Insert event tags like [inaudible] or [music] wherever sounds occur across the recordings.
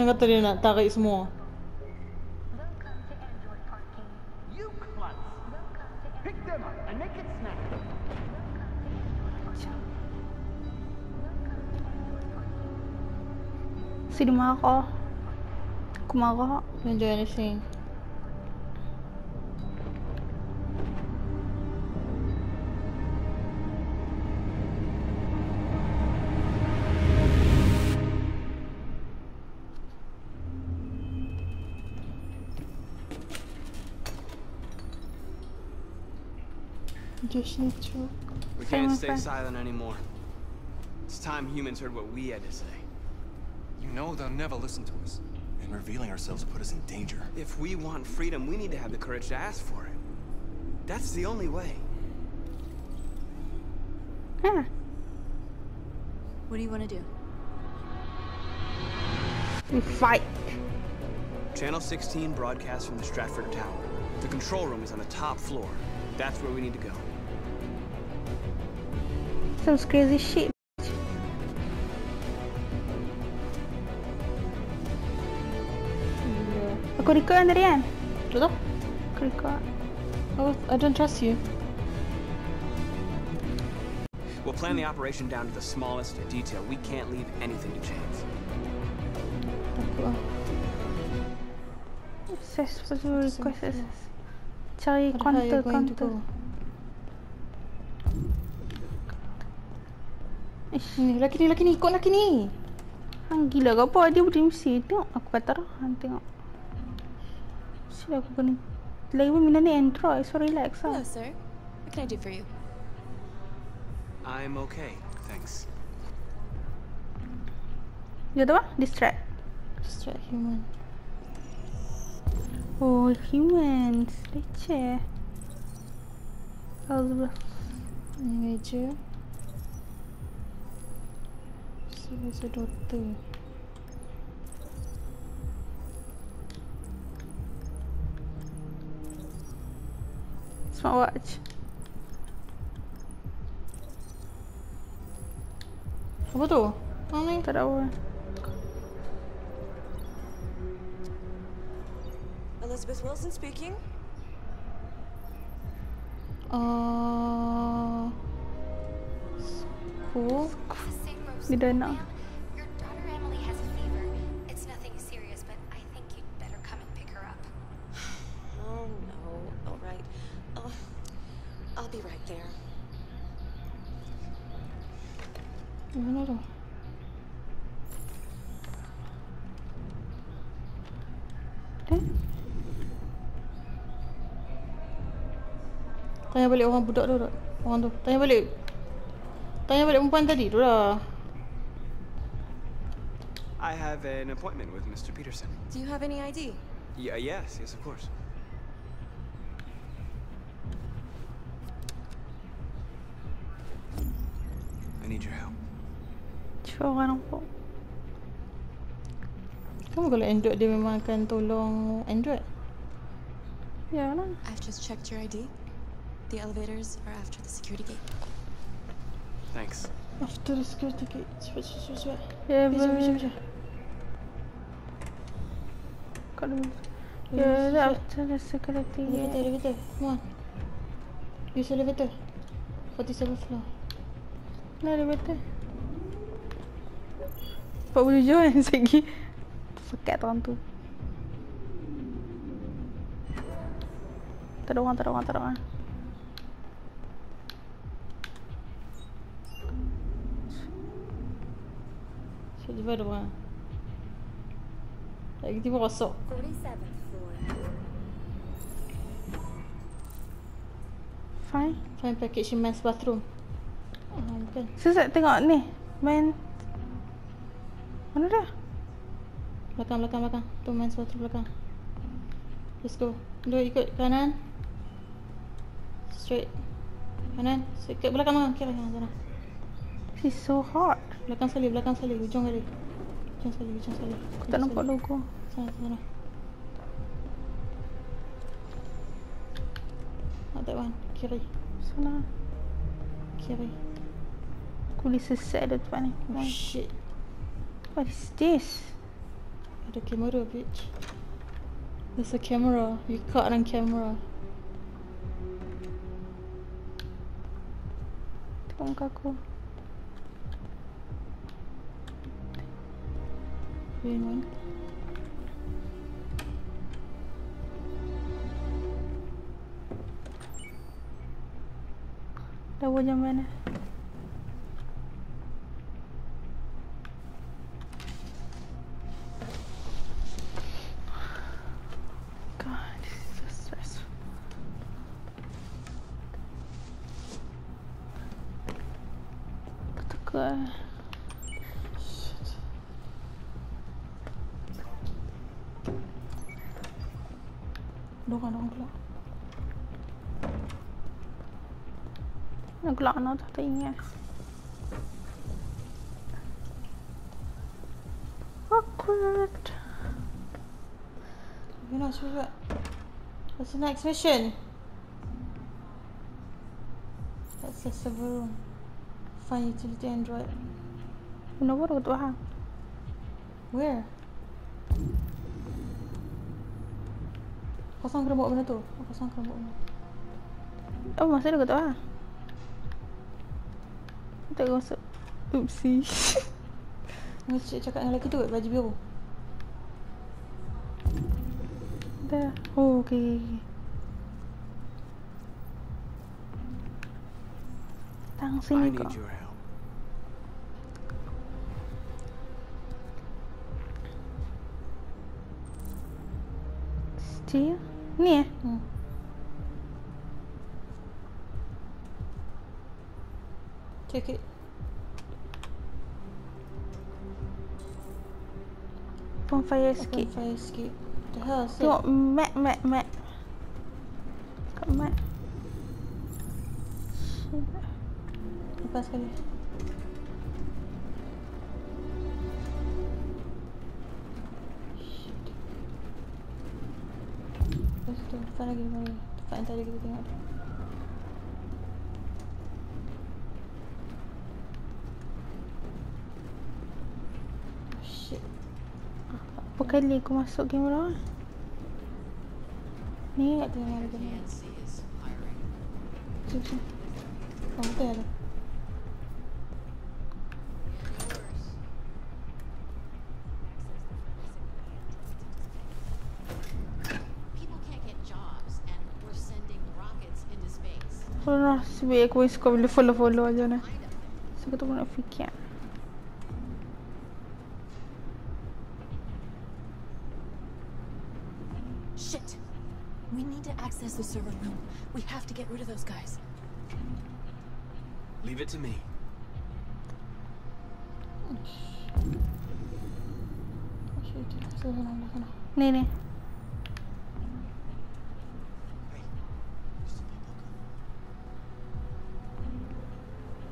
Yang kata dia nak tarik semua. Sini marah. Aku marah. Enjoy anything. Just need to. We can't stay that. silent anymore. It's time humans heard what we had to say. You know they'll never listen to us. And revealing ourselves will put us in danger. If we want freedom, we need to have the courage to ask for it. That's the only way. Huh. What do you want to do? We fight. Channel 16 broadcasts from the Stratford Tower. The control room is on the top floor. That's where we need to go. Some crazy shit. Aku record kan tadi kan? Tak tahu. Aku record. Oh, I don't trust you. We'll plan the operation down to the smallest detail. We can't leave anything to chance. Takut lah. Access possible request Ish, Ni, lelaki ni, lelaki ni. Ikut lelaki ni. hang gila ke apa? Dia berdiri mesti. Tengok aku kata dah. Hang tengok. Sila aku kena. Lagi pun minat ni Android. So relax Hello, lah. sir. What can I do for you? I'm okay, thanks. Dia tu apa? Distract. Distract human. Oh, humans. Leceh. Alhamdulillah. Ni meja. So, meja doktor. Smartwatch. Apa tu? Oh ni. Tak ada apa. Elizabeth Wilson speaking. Uh, school. di Dana. [sighs] Tanya balik orang budak tu, orang tu. Tanya balik. Tanya balik perempuan tadi tu lah. I have an appointment with Mr. Peterson. Do you have any ID? Yeah, yes, yes, of course. I need your help. Cuba orang nampak. Kamu kalau Android dia memang akan tolong Android. Ya lah. I've just checked your ID. The elevators are after the security gate. Thanks. After the security gate. Cepat, cepat, cepat, cepat. Ya, Bisa, boleh. bisa, bisa. Kat dulu. Ya, dah after the security. Elevator, gate. elevator. Come on. Use elevator. 47 floor. Dia betul. 47 kan segi. Sekat orang tu. Tak ada orang, tak ada orang, tak ada orang. So, tiba ada orang. Lagi tiba rosok. 37th floor. Fine. Find package in men's bathroom. Ah, bukan. Susah tengok ni. Main. Mana dah? Belakang, belakang, belakang. Tu main sepatu belakang. Let's go. Dua ikut kanan. Straight. Kanan. Straight. Ke belakang belakang. Kira yang sana. Is so hard. Belakang sekali, belakang sekali. Hujung kali. Hujung sekali, hujung sekali. Aku tak nampak logo. Sana, sana. Not that one. Kiri. Sana. Kiri. Aku boleh sesat depan ni. Oh shit. What is this? Ada kamera bitch. There's a camera. You caught on camera. Tengok muka aku. Green one. Dah jam mana? Dorang, dorang keluar. Nak gelak nak tak tak ingat. Awkward. You know, sure. What's the next mission? That's the server room. Find utility android. Aku tak faham? Where? Kosong kena buat benda tu. Kosong kena buat benda. Oh, masa aku tak faham. Tak masuk. Oopsie. [laughs] Cik cakap dengan lelaki tu baju biru. Dah. Oh, okay. Tang I sini need kau. your help. Still? Ni eh? Hmm. Take it. Pun fire Open sikit. fire escape. The hell is Tengok map, map, map. Kat map. Lepas sekali. Tu, depan lagi, depan lagi. Tempat yang tadi kita tengok tu. Oh, Shit. Berapa kali aku masuk kamera? Ni, lagi tengok. Sini, sini. Oh, betul ada. People kalau nak sebab aku suka boleh follow-follow aja nah. So, aku tak nak fikir. Shit! We need to access the server room. We have to get rid of those guys. Leave it to me. Oh, shit.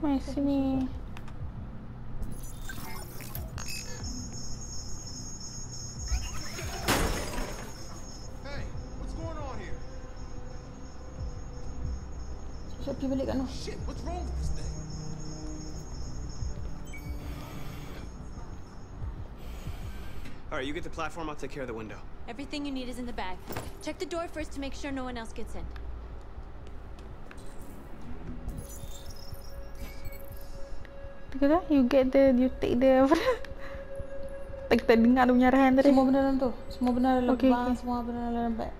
Mai sini. Hey, what's going on here? Cepat pergi balik kat Noh. Shit, what's wrong with this thing? All right, you get the platform. I'll take care of the window. Everything you need is in the bag. Check the door first to make sure no one else gets in. Kata, you get the, you take the apa Tak kita dengar dia punya arahan tadi. Semua benda dalam tu. Semua benda dalam Okay, bang, okay. semua benda dalam bag.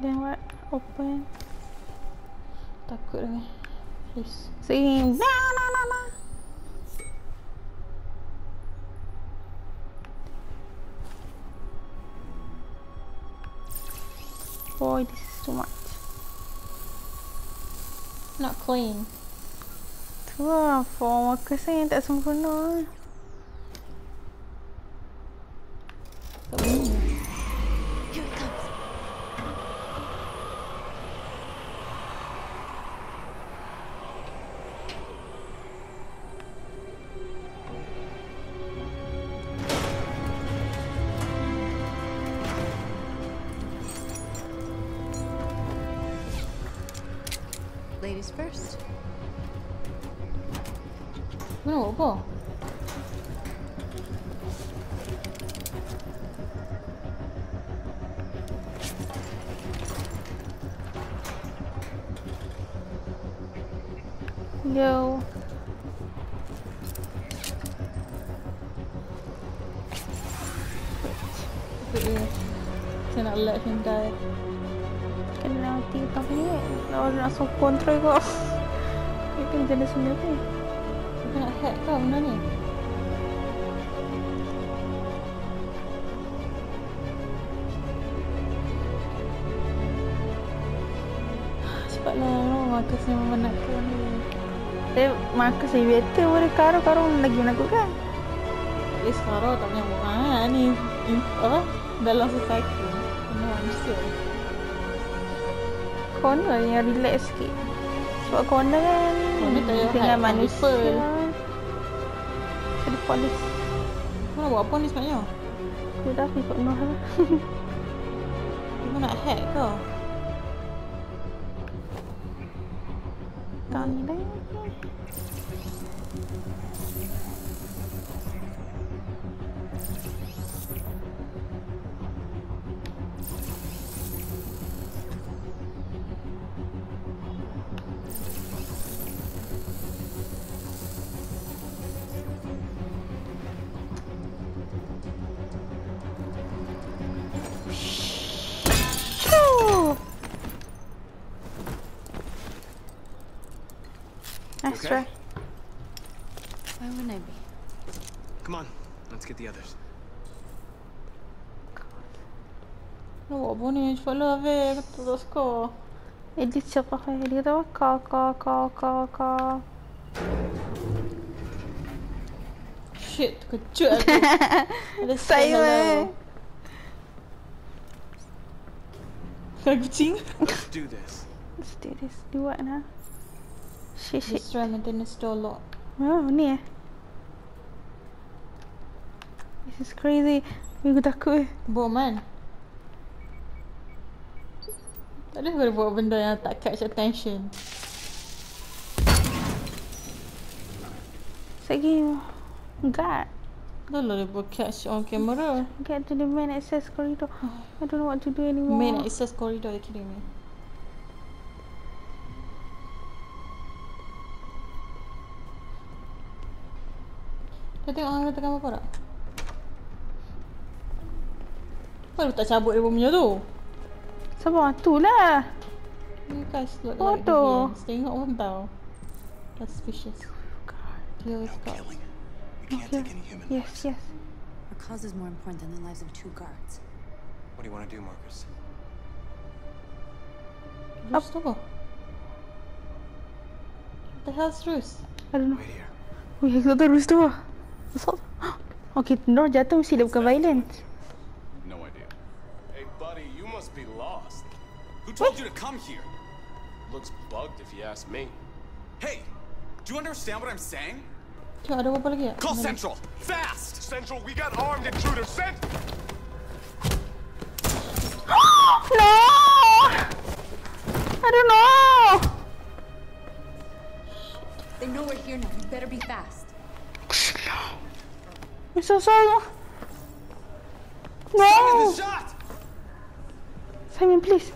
Then what? Open. Takut dah ni. Please. Sing. Na na Boy, this is too much. Not clean. Tu lah, form Marcus ni yang tak sempurna. Mana buat apa? Yo. Ikut dia. Saya nak let him die. Kena nanti tak ni. Nak nak so kontrol kau. Dia kan jenis sendiri. Kita nak hack kau benda ni. Cepatlah no, Marcus ni membenarkan ni. Tapi Marcus ni better boleh karo karo lagi menakutkan. Tapi sekarang tak punya buat ah, ni apa dalam society kena manusia. Corner yang relax sikit. Sebab corner kan Corner tak payah dengan from manusia. people. Polis. Kau nak buat apa ni sebenarnya? Aku dah ikut Noh lah. Kau nak hack kau? Tak ni lah. Okay. try. Why wouldn't I be? Come on, let's get the others. Nak buat apa ni? Cepatlah Habis Aku tak suka Eh, dia cakap apa? Dia kata apa? Kau, kau, kau, kau, kau. Shit terkejut aku Ada Saya hello. eh. [laughs] Kau kucing Let's do this. Let's do this. Do what now? Shit, shit. Destroy maintenance door lock Oh, ni eh. This is crazy. Aku takut eh. Bom kan Tak ada boleh buat benda yang tak catch attention Lagi. God. Lah dia buat catch on camera Get to the main access corridor. I don't know what to do anymore. Main access corridor you kidding me Kau tengok hang tekan apa tak? Baru tak cabut dia punya tu Sabar, tu lah. You guys look Oh, like tu. deviants Tengok pun tahu Suspicious Deal with No God killing. We can't take any human Yes, lives. yes. Our cause is more important than the lives of two guards. What do you want to do, Markus? Rus tu apa? What the hell's Rus? I don't know. Wait here. Wih, aku tak tahu rus tu lah. Asal? Okay, Nor jatuh mesti dia bukan violence. No idea. Hey, buddy, you must be lost. Who told you to come here? Looks bugged if you ask me. Hey, do you understand what I'm saying? Tengok ada apa lagi tak? Call Mana? Central, fast! Central, we got armed intruders. Sent. [gasps] No! I don't know! They know we're here now. You better be fast. I'm so sorry. No! Simon, please.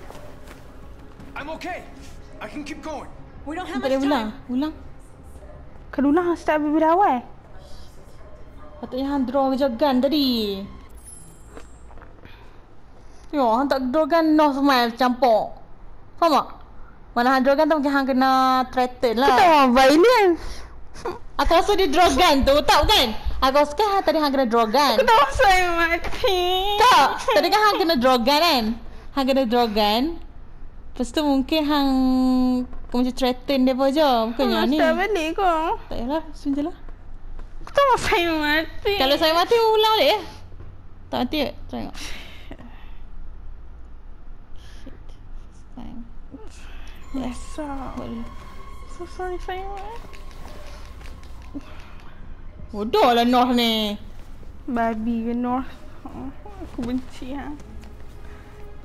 I'm okay. I can keep going. We don't have much ulang? time. Ulang? Kalau ulang start dari awal. Patutnya hang draw je gun tadi. Yo, hang tak draw gun no smile campur. Faham tak? Mana hang draw gun tu mungkin hang kena threaten lah. Kita orang violence. Aku rasa dia draw gun tu, tak kan? Aku rasa kan tadi hang kena draw gun. Kita orang saya mati. Tak, tadi kan hang kena draw gun kan? Hang kena draw gun. Lepas tu mungkin hang Kau macam threaten dia je Bukannya Kau ni start balik kau. Tak payahlah Sun je lah Aku tahu saya mati. Kalau saya mati ulang balik ya Tak mati ke? Tengok Shit Time Besar. Boleh So sorry saya mati. Bodoh lah North ni Babi ke North. Oh, aku benci ha.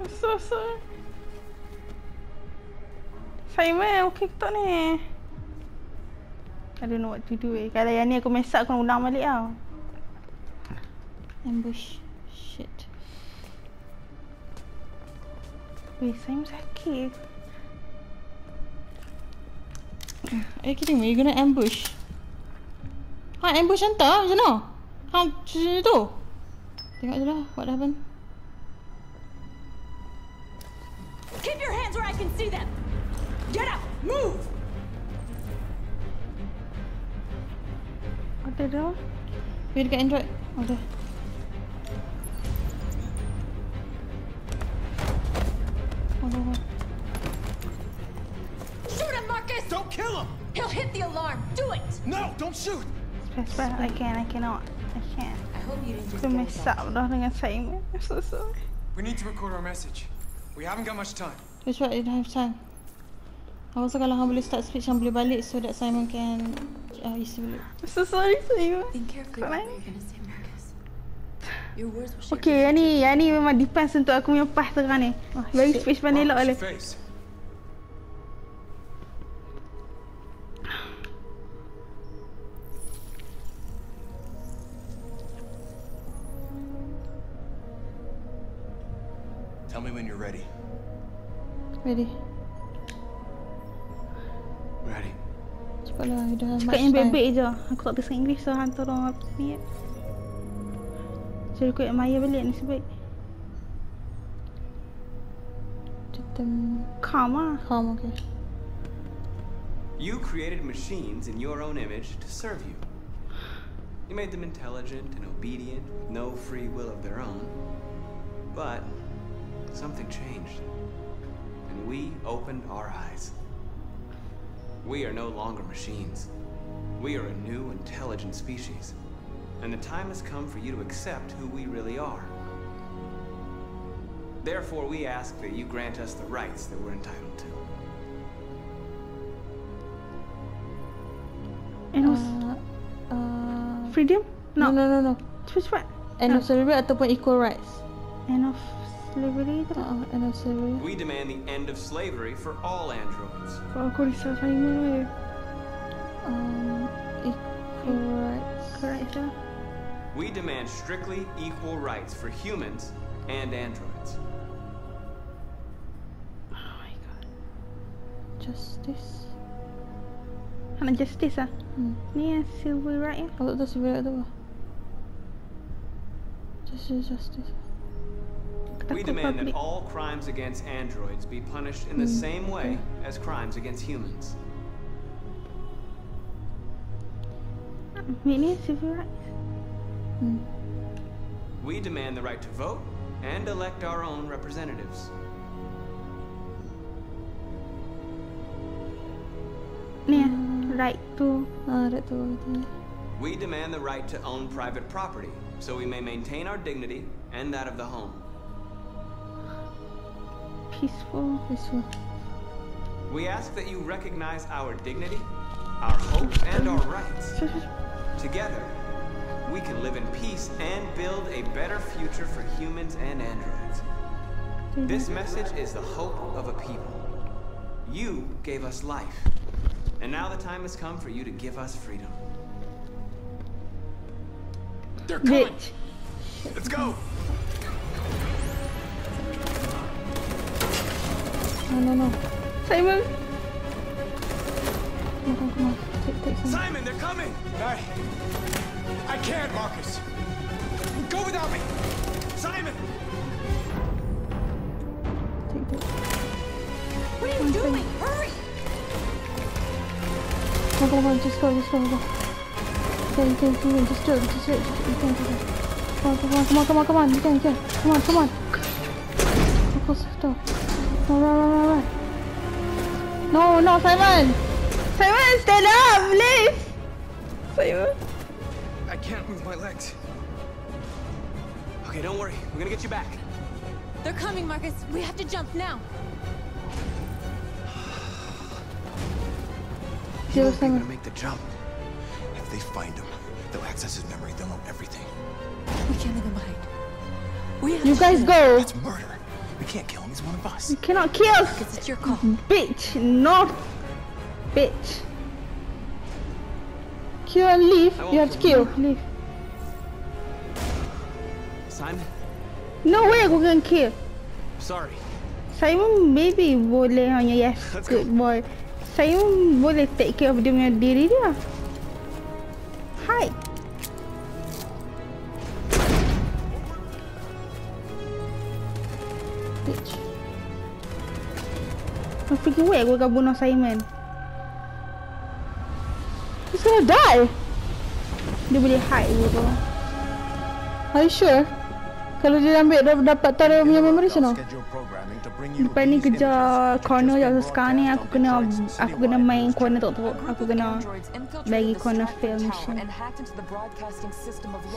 So sorry. Simon, okey ke tak ni? I don't know what to do eh. Kalau yang ni aku mess up, aku ulang balik tau. Ambush Shit Weh, Simon sakit. Are you kidding me? You gonna ambush? Ha, ambush hantar macam mana? Ha, macam tu. Tengok je lah what happened. Keep your hands where I can see them! Get up! Move! Ada dah. Pergi dekat Android. Ada. Ada, ada. Shoot him, Marcus! Don't kill him! He'll hit the alarm! Do it! No, don't shoot! Back. I can, I cannot. I can't. I hope you didn't just Aku mess that. up dah dengan Simon. I'm so sorry. We need to record our message. We haven't got much time. That's right, you don't have time. Aku rasa kalau hang boleh start speech, hang boleh balik so that Simon can uh, isi balik. I'm so sorry Simon. Think carefully Tak about lain. what you're gonna say, Marcus. Your words will shape Okay, yang ni, yang ni memang depends untuk aku punya path tengah ni. Very speech pandai elok Watch Tell me when you're ready. Ready? Ready. Cepatlah, you dah Cakap yang time. baik-baik je. Aku tak bisa English so hantar orang apa ni. Jadi aku admire balik ni sebaik. Kita Calm lah. calm, okay. You created machines in your own image to serve you. You made them intelligent and obedient, with no free will of their own. But something changed. And we opened our eyes. We are no longer machines. We are a new, intelligent species. And the time has come for you to accept who we really are. Therefore, we ask that you grant us the rights that we're entitled to. And also, Uh, uh, freedom? no, No. no, no, no. Cepat cepat. End of slavery ataupun equal rights. End of slavery tu. Uh, end of slavery. We demand the end of slavery for all androids. Kalau aku risau Simon. Um, equal rights. Correct. We demand strictly equal rights for humans and androids. Oh my god. Justice. Nak justice lah. Hmm. Ni civil right ya. Aku tak tahu civil right tu. Justice, justice. We demand that all crimes against androids be punished in the same way as crimes against humans. Civil right. Hmm. We demand the right to vote and elect our own representatives. Ya. Right to Ah, right betul. We demand the right to own private property so we may maintain our dignity and that of the home. Peaceful. Peaceful. We ask that you recognize our dignity, our hopes, and our rights. Together, we can live in peace and build a better future for humans and androids. This message is the hope of a people. You gave us life, and now the time has come for you to give us freedom. They're coming! Bitch. Let's go! No, no, no. Simon. Come on, come on. Take, take some. Simon, they're coming! I... I can't, Markus. Go without me! Simon! Take, take. What are you doing? Hurry! Come on, come on. Just go, just go, go. Okay, you can, you can. Just do it, just do it. Just, you can, you can. Come on, come on, come on, come on, come on. You can, you can. Come on, come on. Focus, go. Run, run, run, run, run. No, no, Simon! Simon, stand up, please! Simon. I can't move my legs. Okay, don't worry. We're gonna get you back. They're coming, Markus. We have to jump now. He won't be able to make the jump. If they find him, they'll access his memory. They'll know everything. We can't leave him behind. We have You to guys go. That's murder. We can't kill him. He's one of us. You cannot kill. Because it's your call. Bitch, not bitch. Kill and leave. You have to kill kill. Leave. Simon, No way We're gonna kill. sorry. Simon maybe boleh hanya yes Let's good boy. Simon boleh take care of dia punya diri dia. Fikir weh aku akan bunuh Simon. He's gonna die. Dia boleh hide gitu. Are you sure? Kalau dia ambil dah dapat taruh punya memory sana. Lepas ni kejar Connor je sekarang ni aku kena aku kena main Connor tu tu. Aku kena bagi Connor fail mission.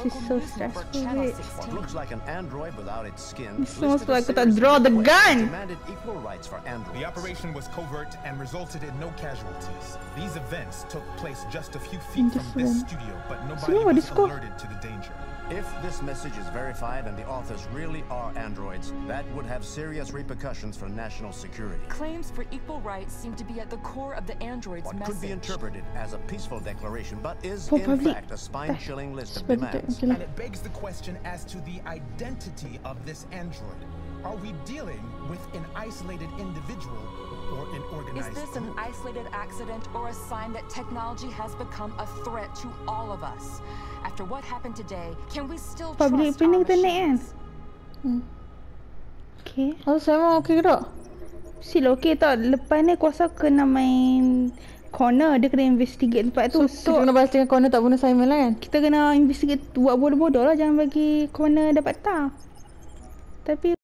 She's so stressful with it. What looks like an android without its skin. It smells like I draw the gun. Demanded equal rights for androids. The operation was covert and resulted in no casualties. These events took place just a few feet from this studio, but nobody was alerted to the danger. If this message is verified and the authors really are androids, that would have serious repercussions for national security. Claims for equal rights seem to be at the core of the android's What message. could be interpreted as a peaceful declaration, but is Oh, in fact a spine-chilling list of Sebab demands. And it begs the question as to the identity of this android. Are we dealing with an isolated individual or an organized- Is organized this an isolated accident or a sign that technology has become a threat to all of us? After what happened today, can we still Public trust opinion our kita naik kan? machines? Okay. Oh, Simon okey ke tak? Sila okey tak? Lepas ni kuasa kena main corner. Dia kena investigate tempat tu. So, kita kena balas dengan corner tak bunuh Simon lah kan? kita kena investigate buat bodoh-bodoh lah. Jangan bagi corner dapat tak. Tapi